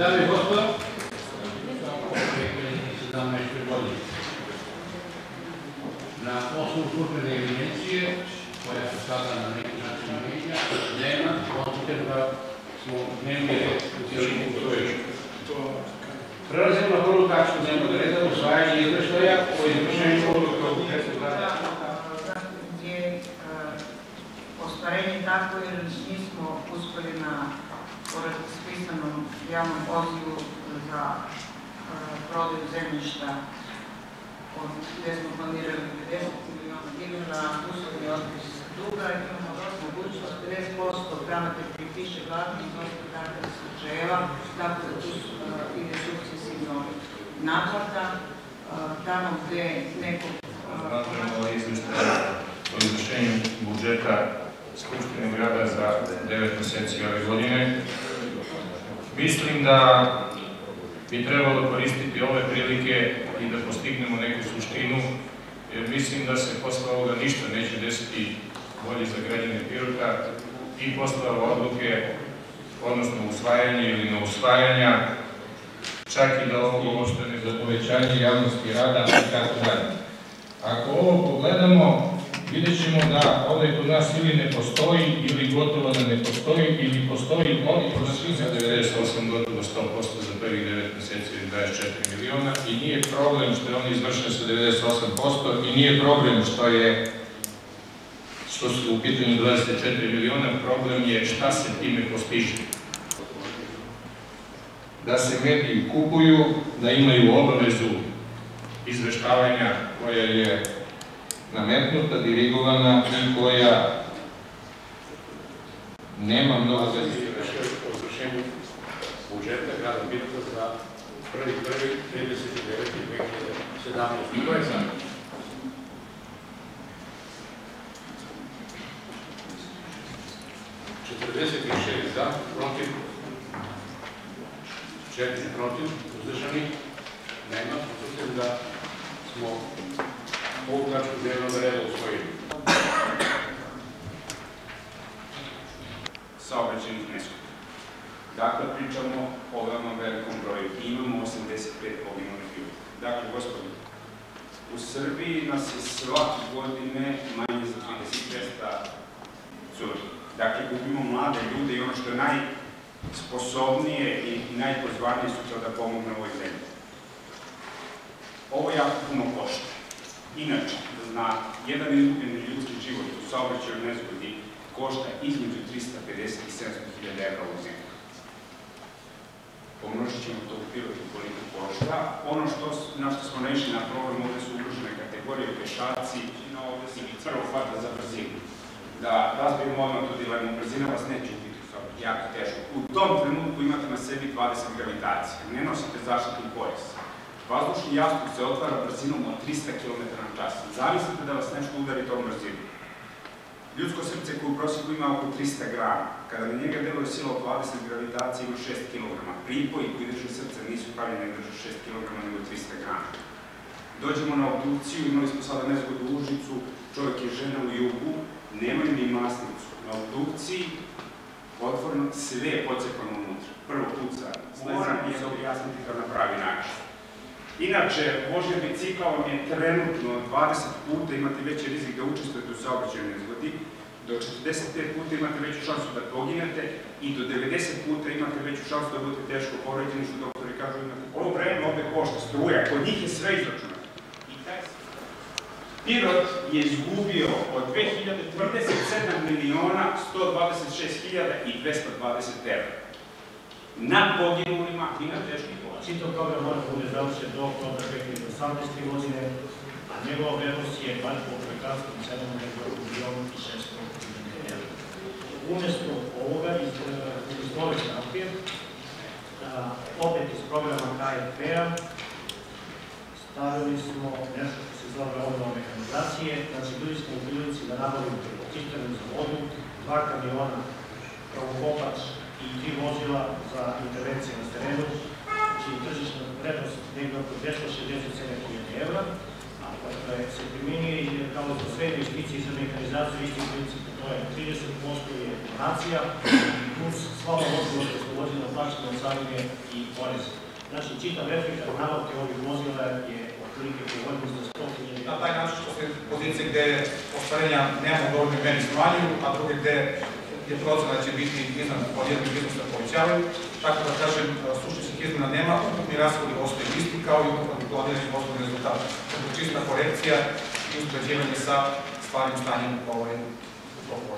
Дами и господа, 2017 година на 8 службена еминенция, която стана на някакъв начин медия, дневна, точките на дневния ред социализм устойчив. Прелазим на първо качество дневна реда, осваяние и извръщая по извършението от конкретната ostvarenje tako jer nismo uspjeli na poradi spisanom javnom pozivu za e, prodaju zemljišta od gde smo planirali 50 miliona dinara, uslovni otpis duga, imamo mogućnost 50% kamate pri piše glavni iznos takvih slučajeva, tako da tu ide sukcesivno naplata, e, tamo gde neko e, Razmatramo izveštaj o izvršenju budžeta Skupštine grada za 9 meseci ove godine. Mislim da bi trebalo koristiti ove prilike i da postignemo neku suštinu, jer mislim da se posle ovoga ništa neće desiti bolje za građane Pirota i posle ove odluke, odnosno usvajanje ili ne usvajanja, čak i da ovo uopšte ne za povećanje javnosti rada i tako dalje. Ako ovo pogledamo, vidjet ćemo da ovdje kod nas ili ne postoji, ili gotovo da ne postoji, ili postoji kod nas za 98, gotovo 100% za prvih 9 meseci ili 24 miliona i nije problem što je on izvršen sa 98% i nije problem što je što su u pitanju 24 miliona, problem je šta se time postiže. Da se mediji kupuju, da imaju obavezu izveštavanja koja je наметнута, диригувана и која нема много да си беше разрешени бюджета града Битва за 1.1.39.2017. Кој е за? Четиридесет и шест за, против, четири против, воздържани, nema, međutim da smo ovu tačku dnevnog reda usvojili. saobraćajnih nesreća. Dakle, pričamo o veoma velikom broju. Imamo 85 poginulih ljudi. Dakle, gospodi, u Srbiji nas je svake godine manje za 30 curi. Dakle, gubimo mlade ljude i ono što je najsposobnije i najpozvanije su to da pomogne ovoj zemlji. Ovo jako puno košta. Inače, da znate, jedan izgubljeni ljudski život u saobraćaju nezgodi košta između 350 i 700 hiljada evra u zemlji. Pomnožit ćemo to u pilotu koliko košta. Ono što, na što smo naišli na problem, ovde su ugrožene kategorije, pešaci, na ovde se mi prvo hvata za brzinu. Da razbijemo odmah tu dilemu, brzina vas neće ubiti u saobraćaju, jako teško. U tom trenutku imate na sebi 20 gravitacija, ne nosite zaštitni pojas. Vazdušni jastuk se otvara brzinom od 300 km na čas. Zamislite da vas nešto udari tom brzinom. Ljudsko srce koje u prosjeku ima oko 300 grama, kada na njega deluje sila od 20 gravitacije ima 6 kg. Pripoji koji drže srce nisu pravljeni da drže 6 kg nego 300 grama. Dođemo na obdukciju, imali smo sada nezgodu u Užicu, čovjek je žena u jugu, nemaju ni masnicu. Na obdukciji otvoreno sve je pocepano unutra. Prvo puca, moram je objasniti kao na pravi način. Inače, vožnja bicikla vam je trenutno 20 puta, imate veći rizik da učestvujete u saobraćajnoj nezgodi, do 45 puta imate veću šansu da poginete i do 90 puta imate veću šansu da budete teško povređeni, što doktori kažu imate. Ovo vreme ovde košta struja, kod njih je sve izračunato. Pirot je izgubio od 2027 miliona 126 hiljada i 220 evra. Na poginulima i na teških bolestima. Čitav program mora da bude završen do oktobra 2018. godine, a njegova vrednost je bar po prekaskom cenom nego milion i šesto evra. Umesto ovoga, iz, eh, iz nove a, opet iz programa KFP-a, stavili smo nešto što se zove obnova mehanizacije, znači bili smo u prilici da nabavimo cisternu za vodu, dva kamiona, pravokopač i tri vozila za intervencije na terenu, znači tržišna vrednost negde oko 267.000 evra, a kada se primenjuje i kao za sve investicije za mehanizaciju, isti princip, to je 30% je donacija, plus sva vozila koje su vozila plaćene od carine i poreze. Znači, čitav efekt nabavke ovih vozila je otprilike povoljnost za 100.000 Na taj način što postoje pozicije gde ostvarenja nema u dovoljnoj meri smanjuju, a druge gde je procena da će biti iznad planiranih iznosa povećavaju. Tako da kažem, suštinskih izmena nema, ukupni rashodi ostaju isti kao i ukupni planirani poslovni rezultat. Dakle, čista korekcija i usklađivanje sa stvarnim stanjem ovaj, u toku.